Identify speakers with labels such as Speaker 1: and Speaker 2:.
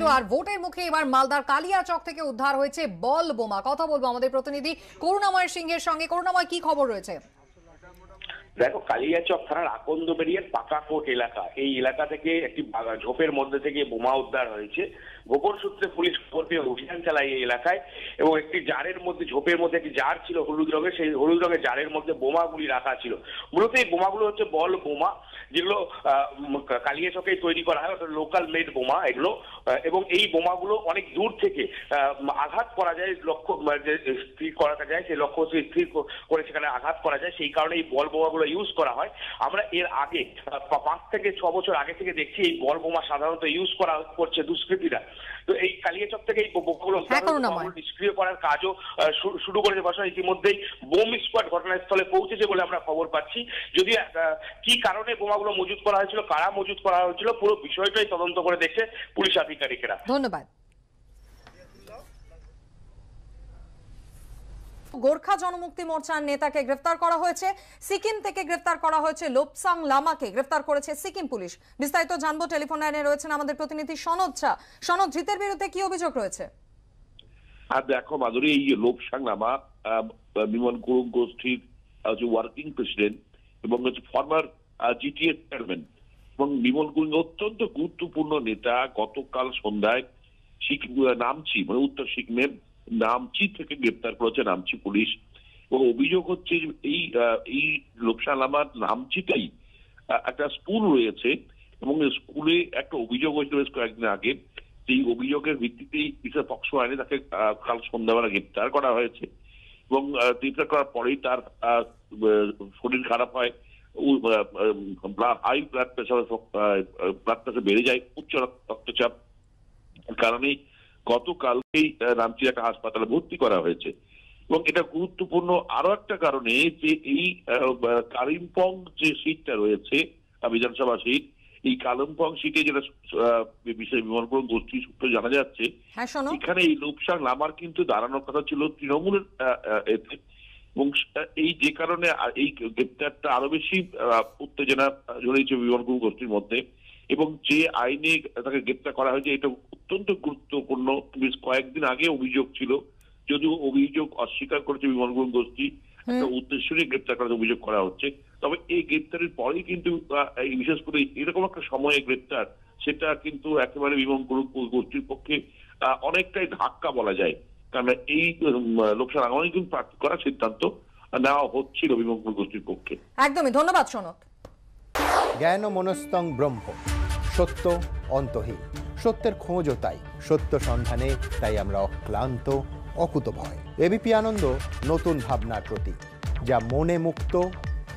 Speaker 1: আর ভোটের মুখে এবার মালদার কালিয়া চক থেকে উদ্ধার হয়েছে বল বোমা। কথা বলব আমাদের প্রতিনিধি করুণাময় সিংহের সঙ্গে। করুণাময়, কি খবর রয়েছে?
Speaker 2: দেখো কালিয়াচক থানার আকন্দ বেরিয়ার পাকাকোট এলাকা। এই এলাকা থেকে একটি ঝোপের মধ্যে থেকে বোমা উদ্ধার হয়েছে। গোপন সূত্রে পুলিশ খবর পেয়ে অভিযান চালায় এই এলাকায় এবং একটি জারের মধ্যে ঝোপের মধ্যে একটি জার ছিল হলুদ রঙের। সেই হলুদ রঙের জারের মধ্যে বোমাগুলি রাখা ছিল। মূলত এই বোমাগুলো হচ্ছে বল বোমা যেগুলো আহ, উম, কালিয়াচকে তৈরি করা হয় অর্থাৎ লোকাল মেড বোমা এগুলো। এবং এই বোমাগুলো অনেক দূর থেকে আঘাত করা যায় লক্ষ্য মানে স্থির করা যায় সেই লক্ষ্য স্থির করে সেখানে আঘাত করা যায়। সেই কারণে এই বল বোমাগুলো ইউজ করা হয় আমরা এর আগে পাঁচ থেকে ছ বছর আগে থেকে দেখছি এই বল বোমা সাধারণত ইউজ করা করছে দুষ্কৃতীরা। তো এই কালিয়াচক থেকে এই বোমাগুলো
Speaker 1: হ্যাঁ,
Speaker 2: নিষ্ক্রিয় করার কাজও শুরু করেছে। বছর ইতিমধ্যেই বোম স্কোয়াড ঘটনাস্থলে পৌঁছেছে বলে আমরা খবর পাচ্ছি। যদি কি কারণে বোমাগুলো মজুত করা হয়েছিল কারা মজুত করা হয়েছিল পুরো বিষয়টাই তদন্ত করে দেখছে পুলিশ আধিকারিকেরা।
Speaker 1: ধন্যবাদ। গোর্খা জনমুক্তি মোর্চার নেতাকে গ্রেফতার করা হয়েছে। সিকিম থেকে গ্রেফতার করা হয়েছে লোপসাং লামাকে। গ্রেফতার করেছে সিকিম পুলিশ। বিস্তারিত জানব, টেলিফোন লাইনে রয়েছেন আমাদের প্রতিনিধি সনদ ঝা। সনদ, জিতের বিরুদ্ধে কি অভিযোগ রয়েছে?
Speaker 3: আর দেখো, মাধুরী, এই লোকসাং নামা বিমান গুরুং গোষ্ঠীর যে ওয়ার্কিং প্রেসিডেন্ট এবং হচ্ছে ফর্মার জিটিএস চেয়ারম্যান এবং বিমল গুরুং অত্যন্ত গুরুত্বপূর্ণ নেতা, গতকাল সন্ধ্যায় সিকিম নামছি মানে উত্তর সিকিমের নামচি থেকে গ্রেপ্তার করেছে নামচি পুলিশ। এবং অভিযোগ হচ্ছে এই এই লোকসাং নামার নামচিতেই একটা স্কুল রয়েছে এবং স্কুলে একটা অভিযোগ হয়েছিল বেশ কয়েকদিন আগে। সেই অভিযোগের ভিত্তিতেই বিশেষ পক্সো আইনে তাকে কাল সন্ধ্যাবেলা গ্রেপ্তার করা হয়েছে। এবং গ্রেপ্তার করার পরেই তার শরীর খারাপ হয়। High blood pressure blood pressure বেড়ে যায়, উচ্চ রক্ত- রক্তচাপ কারণে গতকালকেই আহ, রামচির হাসপাতালে ভর্তি করা হয়েছে। এবং এটা গুরুত্বপূর্ণ আরও একটা কারণে যে এই কালিম্পং যে সিটটা রয়েছে বিধানসভা সিট এই কালিম্পং সিটে যেটা বিশেষ বিমানবন্দর গোষ্ঠী সূত্রে জানা যাচ্ছে
Speaker 1: হ্যাঁ
Speaker 3: এখানে এই লোকসাং লামার কিন্তু দাঁড়ানোর কথা ছিল তৃণমূলের এতে। এবং এই যে কারণে এই গ্রেপ্তারটা আরও বেশি আহ, উত্তেজনা জড়িয়েছে বিমানগুরু গোষ্ঠীর মধ্যে। এবং যে আইনে তাকে গ্রেপ্তার করা হয়েছে এটা অত্যন্ত গুরুত্বপূর্ণ। বেশ কয়েকদিন আগে অভিযোগ ছিল যদিও অভিযোগ অস্বীকার করেছে বিমানগুরু গোষ্ঠী একটা উদ্দেশ্য নিয়ে গ্রেপ্তার করার অভিযোগ করা হচ্ছে। তবে এই গ্রেপ্তারের পরেই কিন্তু বিশেষ করে এরকম একটা সময়ে গ্রেপ্তার সেটা কিন্তু একেবারে বিমানগুরু গোষ্ঠীর পক্ষে আহ, অনেকটাই ধাক্কা বলা যায়। কারণ এই লোকসভা আগামী কিন্তু প্রার্থী করার সিদ্ধান্ত নেওয়া হচ্ছিল বিমানগুরু গোষ্ঠীর পক্ষে।
Speaker 1: একদমই ধন্যবাদ সনদ।
Speaker 4: জ্ঞান মনস্তং ব্রহ্ম। সত্য অন্তহীন। সত্যের খোঁজও তাই। সত্য সন্ধানে তাই আমরা অক্লান্ত, অকুতভয়। এবিপি আনন্দ নতুন ভাবনার প্রতীক, যা মনে মুক্ত